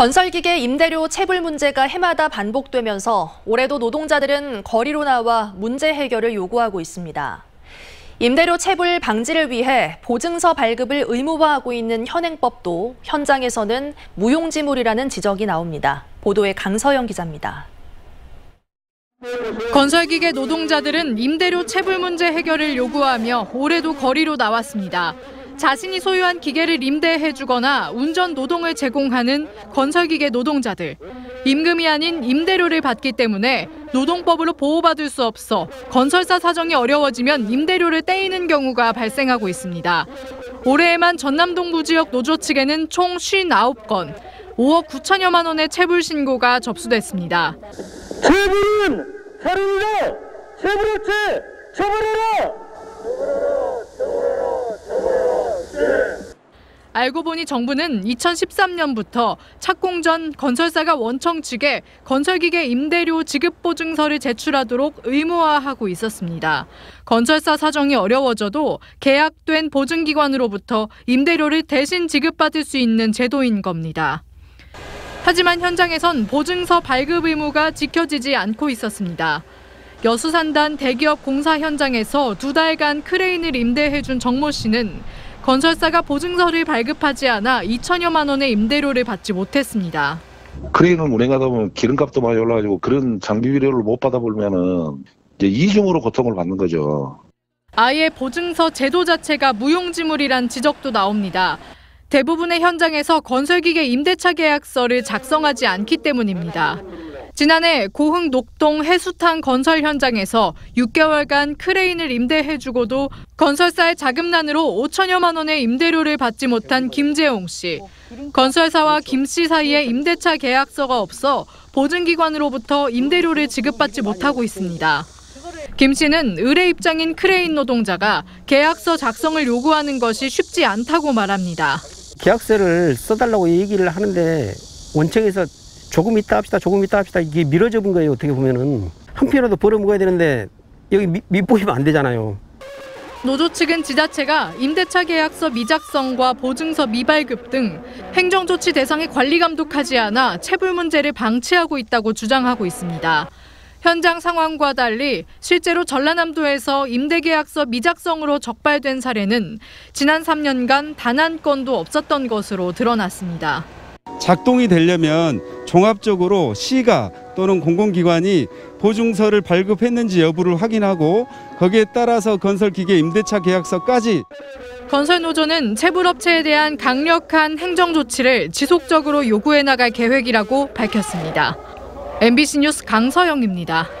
건설기계 임대료 체불 문제가 해마다 반복되면서 올해도 노동자들은 거리로 나와 문제 해결을 요구하고 있습니다. 임대료 체불 방지를 위해 보증서 발급을 의무화하고 있는 현행법도 현장에서는 무용지물이라는 지적이 나옵니다. 보도에 강서영 기자입니다. 건설기계 노동자들은 임대료 체불 문제 해결을 요구하며 올해도 거리로 나왔습니다. 자신이 소유한 기계를 임대해주거나 운전 노동을 제공하는 건설기계 노동자들. 임금이 아닌 임대료를 받기 때문에 노동법으로 보호받을 수 없어 건설사 사정이 어려워지면 임대료를 떼이는 경우가 발생하고 있습니다. 올해에만 전남동부 지역 노조 측에는 총 59건, 5억 9천여만 원의 체불 신고가 접수됐습니다. 체불은 사람이다! 체불업체 처벌해라! 알고 보니 정부는 2013년부터 착공 전 건설사가 원청 측에 건설기계 임대료 지급 보증서를 제출하도록 의무화하고 있었습니다. 건설사 사정이 어려워져도 계약된 보증기관으로부터 임대료를 대신 지급받을 수 있는 제도인 겁니다. 하지만 현장에선 보증서 발급 의무가 지켜지지 않고 있었습니다. 여수산단 대기업 공사 현장에서 두 달간 크레인을 임대해준 정모 씨는 건설사가 보증서를 발급하지 않아 2천여만 원의 임대료를 받지 못했습니다. 크레인을 운행하다 보면 기름값도 많이 올라가지고 그런 장비 비료를 못 받아보면은 이제 이중으로 고통을 받는 거죠. 아예 보증서 제도 자체가 무용지물이란 지적도 나옵니다. 대부분의 현장에서 건설기계 임대차 계약서를 작성하지 않기 때문입니다. 지난해 고흥 녹동 해수탕 건설 현장에서 6개월간 크레인을 임대해주고도 건설사의 자금난으로 5천여만 원의 임대료를 받지 못한 김재용 씨. 건설사와 김 씨 사이에 임대차 계약서가 없어 보증기관으로부터 임대료를 지급받지 못하고 있습니다. 김 씨는 의뢰 입장인 크레인 노동자가 계약서 작성을 요구하는 것이 쉽지 않다고 말합니다. 계약서를 써달라고 얘기를 하는데 원청에서 조금 있다 합시다, 조금 있다 합시다 이게 미뤄져본 거예요 어떻게 보면은 한 표라도 벌어먹어야 되는데 여기 밑, 밑보이면 안 되잖아요. 노조 측은 지자체가 임대차 계약서 미작성과 보증서 미발급 등 행정조치 대상에 관리 감독하지 않아 체불 문제를 방치하고 있다고 주장하고 있습니다. 현장 상황과 달리 실제로 전라남도에서 임대계약서 미작성으로 적발된 사례는 지난 3년간 단 한 건도 없었던 것으로 드러났습니다. 작동이 되려면 종합적으로 시가 또는 공공기관이 보증서를 발급했는지 여부를 확인하고 거기에 따라서 건설기계 임대차 계약서까지 건설노조는 체불업체에 대한 강력한 행정조치를 지속적으로 요구해 나갈 계획이라고 밝혔습니다. MBC 뉴스 강서영입니다.